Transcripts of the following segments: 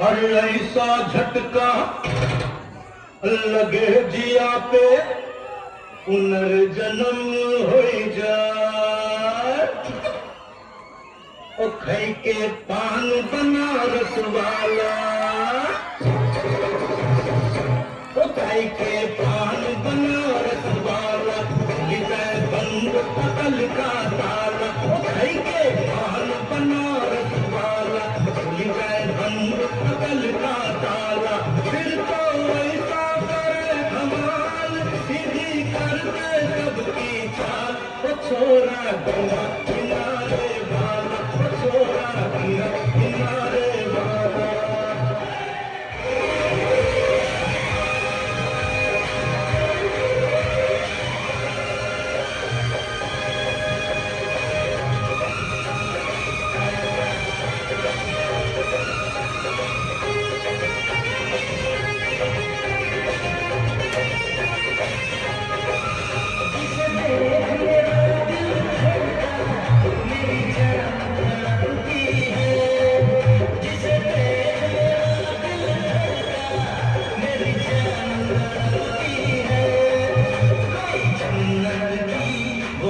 हर ऐसा झटका, लगे जिया पे पुनर्जन्म हो जाए के पान बनारस वाला के पान बनारस वाला बंद पतल का Hey!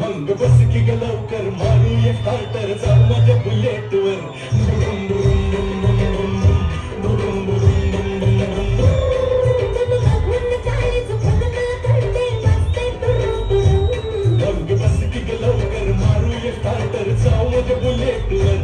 मंग बस मारू ये मंग बस की लवकर मारू ये जाऊ माझ्या बुलेटवर